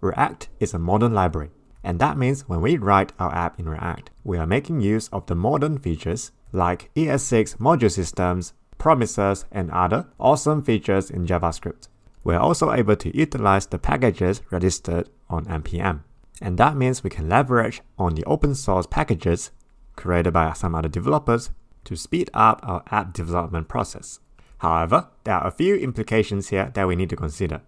React is a modern library. And that means when we write our app in React, we are making use of the modern features like ES6 module systems, promises, and other awesome features in JavaScript. We're also able to utilize the packages registered on npm. And that means we can leverage on the open source packages created by some other developers to speed up our app development process. However, there are a few implications here that we need to consider.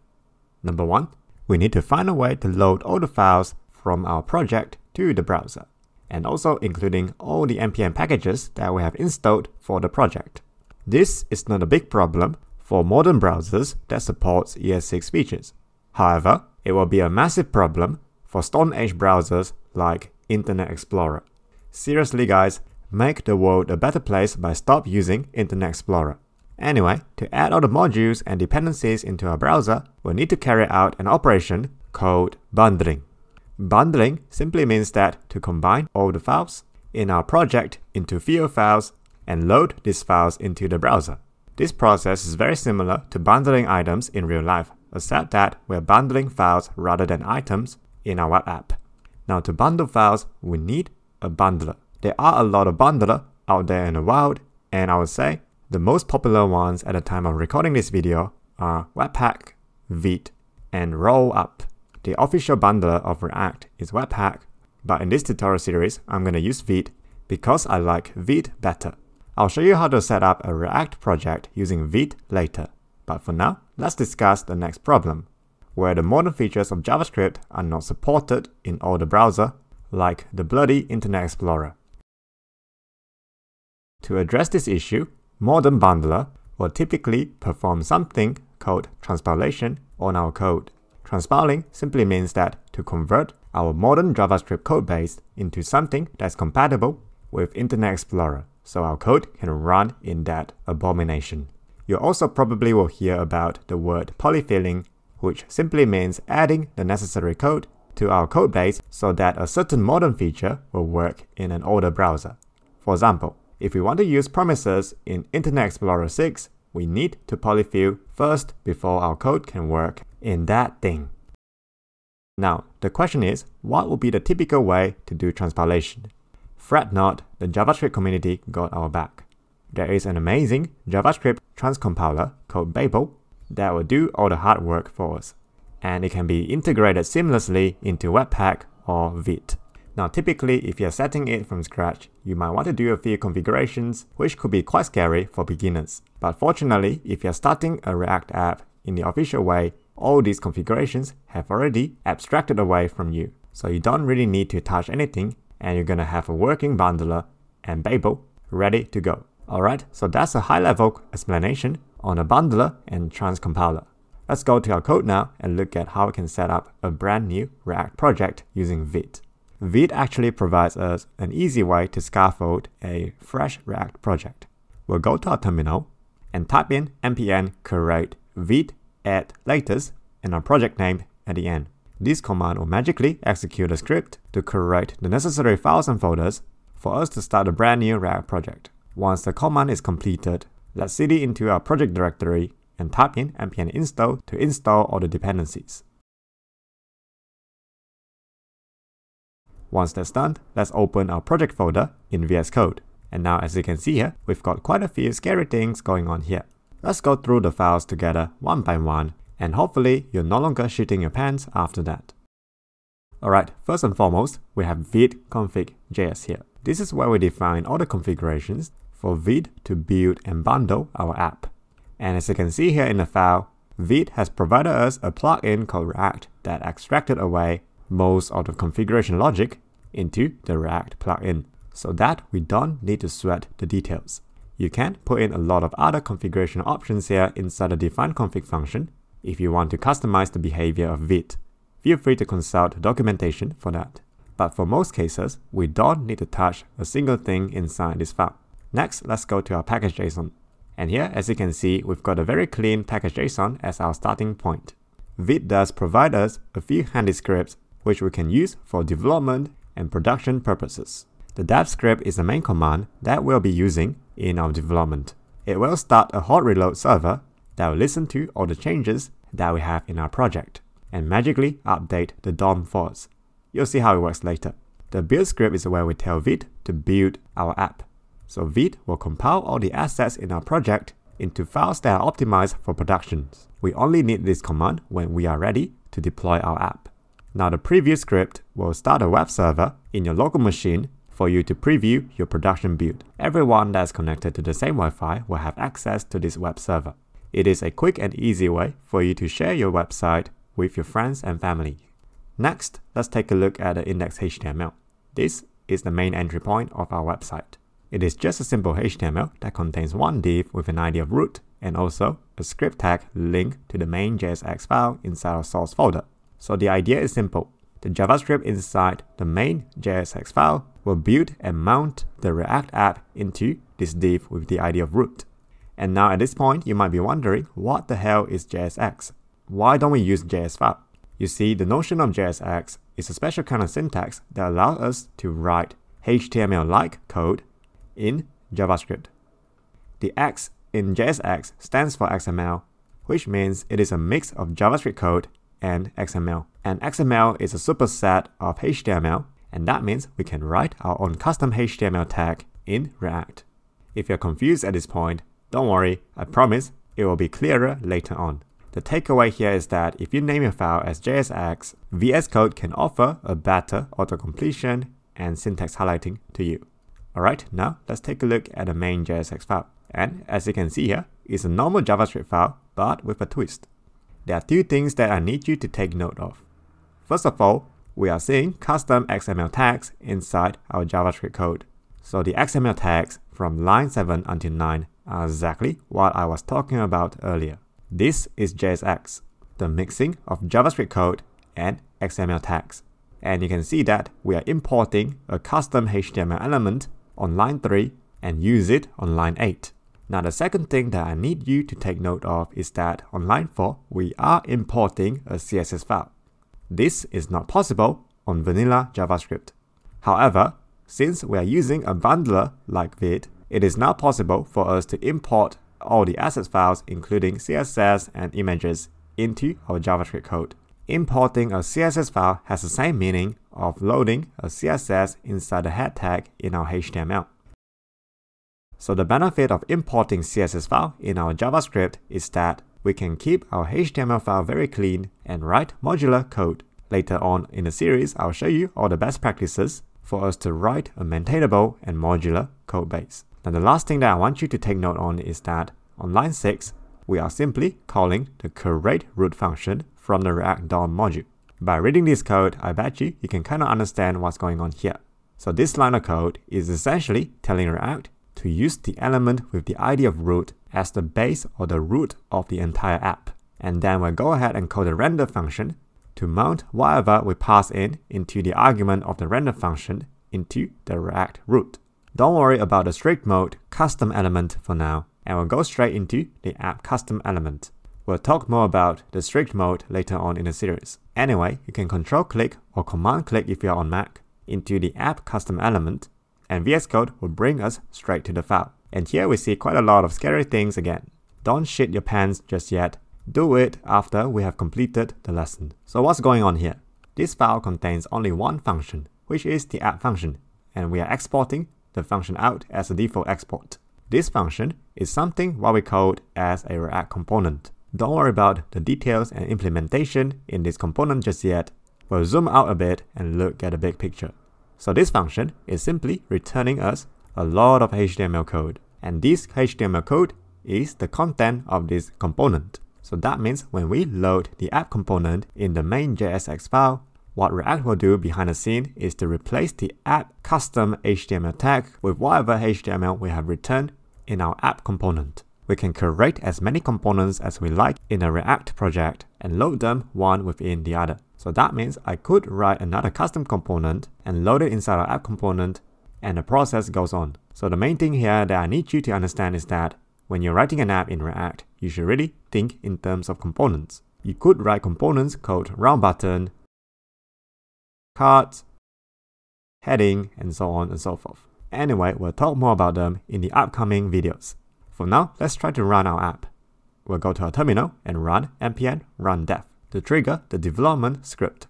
Number one, we need to find a way to load all the files from our project to the browser, and also including all the npm packages that we have installed for the project. This is not a big problem for modern browsers that supports ES6 features. However, it will be a massive problem for Stone Age browsers like Internet Explorer. Seriously guys, make the world a better place by stop using Internet Explorer. Anyway, to add all the modules and dependencies into our browser, we'll need to carry out an operation called bundling. Bundling simply means that to combine all the files in our project into fewer files and load these files into the browser. This process is very similar to bundling items in real life, except that we're bundling files rather than items in our web app. Now to bundle files, we need a bundler. There are a lot of bundler out there in the wild, and I would say the most popular ones at the time of recording this video are Webpack, Vite, and Rollup. The official bundler of React is Webpack, but in this tutorial series, I'm going to use Vite because I like Vite better. I'll show you how to set up a React project using Vite later. But for now, let's discuss the next problem, where the modern features of JavaScript are not supported in all the browser, like the bloody Internet Explorer. To address this issue, modern bundler will typically perform something called transpilation on our code. Transpiling simply means that to convert our modern JavaScript codebase into something that's compatible with Internet Explorer, so our code can run in that abomination. You also probably will hear about the word polyfilling, which simply means adding the necessary code to our codebase so that a certain modern feature will work in an older browser. For example, if we want to use promises in Internet Explorer 6, we need to polyfill first before our code can work in that thing. Now, the question is, what would be the typical way to do transpilation? Fret not, the JavaScript community got our back. There is an amazing JavaScript transcompiler called Babel that will do all the hard work for us, and it can be integrated seamlessly into Webpack or Vite. Now typically, if you're setting it from scratch, you might want to do a few configurations, which could be quite scary for beginners. But fortunately, if you're starting a React app in the official way, all these configurations have already abstracted away from you. So you don't really need to touch anything, and you're gonna have a working bundler and Babel ready to go. Alright, so that's a high level explanation on a bundler and transcompiler. Let's go to our code now and look at how we can set up a brand new React project using Vite. Vite actually provides us an easy way to scaffold a fresh React project. We'll go to our terminal and type in npm create vite add latest and our project name at the end. This command will magically execute a script to create the necessary files and folders for us to start a brand new React project. Once the command is completed, let's cd into our project directory and type in npm install to install all the dependencies. Once that's done, let's open our project folder in VS Code. And now as you can see here, we've got quite a few scary things going on here. Let's go through the files together one by one, and hopefully you're no longer shitting your pants after that. Alright, first and foremost, we have vite config.js here. This is where we define all the configurations for Vite to build and bundle our app. And as you can see here in the file, Vite has provided us a plugin called React that extracted away most of the configuration logic into the React plugin so that we don't need to sweat the details. You can put in a lot of other configuration options here inside the define config function if you want to customize the behavior of Vite. Feel free to consult documentation for that. But for most cases, we don't need to touch a single thing inside this file. Next, let's go to our package.json. And here, as you can see, we've got a very clean package.json as our starting point. Vite does provide us a few handy scripts which we can use for development and production purposes. The dev script is the main command that we'll be using in our development. It will start a hot reload server that will listen to all the changes that we have in our project. and magically update the DOM files. You'll see how it works later. The build script is where we tell Vite to build our app. So Vite will compile all the assets in our project into files that are optimized for productions. We only need this command when we are ready to deploy our app. Now the preview script will start a web server in your local machine for you to preview your production build. Everyone that's connected to the same Wi-Fi will have access to this web server. It is a quick and easy way for you to share your website with your friends and family. Next, let's take a look at the index.html. This is the main entry point of our website. It is just a simple HTML that contains one div with an ID of root and also a script tag linked to the main JSX file inside our source folder. So the idea is simple. The JavaScript inside the main JSX file will build and mount the React app into this div with the ID of root. And now at this point, you might be wondering, what the hell is JSX? Why don't we use JS file? You see, the notion of JSX is a special kind of syntax that allows us to write HTML-like code in JavaScript. The X in JSX stands for XML, which means it is a mix of JavaScript code and XML. And XML is a superset of HTML, and that means we can write our own custom HTML tag in React. If you're confused at this point, don't worry, I promise it will be clearer later on. The takeaway here is that if you name your file as JSX, VS Code can offer a better auto-completion and syntax highlighting to you. Alright, now let's take a look at the main JSX file. And as you can see here, it's a normal JavaScript file, but with a twist. There are two things that I need you to take note of. First of all, we are seeing custom XML tags inside our JavaScript code. So the XML tags from line 7 until 9 are exactly what I was talking about earlier. This is JSX, the mixing of JavaScript code and XML tags. And you can see that we are importing a custom HTML element on line 3 and use it on line 8. Now the second thing that I need you to take note of is that on line 4, we are importing a CSS file. This is not possible on vanilla JavaScript. However, since we are using a bundler like Vite, it is now possible for us to import all the assets files including CSS and images into our JavaScript code. Importing a CSS file has the same meaning of loading a CSS inside the head tag in our HTML. So the benefit of importing CSS file in our JavaScript is that we can keep our HTML file very clean and write modular code. Later on in the series, I'll show you all the best practices for us to write a maintainable and modular code base. Now the last thing that I want you to take note on is that on line 6, we are simply calling the create root function from the React DOM module. By reading this code, I bet you you can kind of understand what's going on here. So this line of code is essentially telling React to use the element with the ID of root as the base or the root of the entire app. And then we'll go ahead and call the render function to mount whatever we pass in into the argument of the render function into the React root. Don't worry about the strict mode custom element for now, and we'll go straight into the app custom element. We'll talk more about the strict mode later on in the series. Anyway, you can control click or command click if you're on Mac into the app custom element and VS Code will bring us straight to the file. And here we see quite a lot of scary things again. Don't shit your pants just yet. Do it after we have completed the lesson. So what's going on here? This file contains only one function, which is the app function, and we are exporting the function out as a default export. This function is something what we code as a React component. Don't worry about the details and implementation in this component just yet. We'll zoom out a bit and look at the big picture. So this function is simply returning us a lot of HTML code. And this HTML code is the content of this component. So that means when we load the app component in the main JSX file, what React will do behind the scene is to replace the app custom HTML tag with whatever HTML we have returned in our app component we can create as many components as we like in a React project and load them one within the other. So that means I could write another custom component and load it inside our app component and the process goes on. So the main thing here that I need you to understand is that when you're writing an app in React, you should really think in terms of components. You could write components called round button, cards, heading, and so on and so forth. Anyway, we'll talk more about them in the upcoming videos. For now, let's try to run our app. We'll go to our terminal and run npm run dev. to trigger the development script.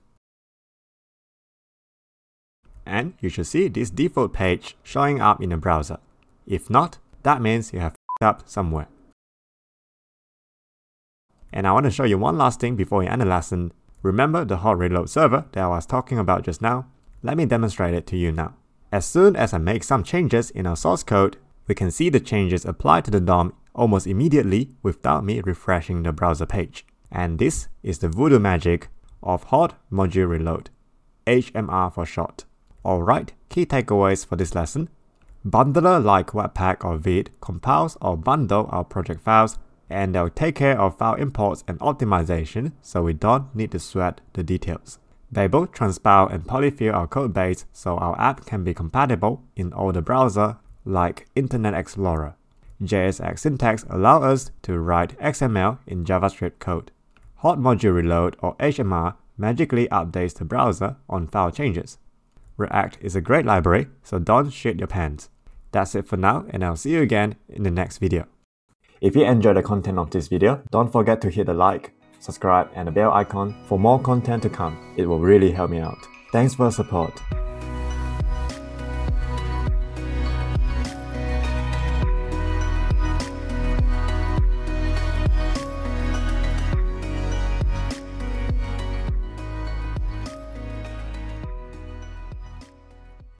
And you should see this default page showing up in the browser. If not, that means you have up somewhere. And I want to show you one last thing before we end the lesson. Remember the hot reload server that I was talking about just now? Let me demonstrate it to you now. As soon as I make some changes in our source code, we can see the changes applied to the DOM almost immediately without me refreshing the browser page. And this is the voodoo magic of Hot Module Reload, HMR for short. Alright, key takeaways for this lesson. Bundler like Webpack or Vite compiles or bundle our project files and they'll take care of file imports and optimization so we don't need to sweat the details. They both transpile and polyfill our codebase so our app can be compatible in older browser like Internet Explorer. JSX syntax allow us to write XML in JavaScript code. Hot Module Reload or HMR magically updates the browser on file changes. React is a great library, so don't shit your pants. That's it for now, and I'll see you again in the next video. If you enjoyed the content of this video, don't forget to hit the like, subscribe, and the bell icon for more content to come. It will really help me out. Thanks for the support.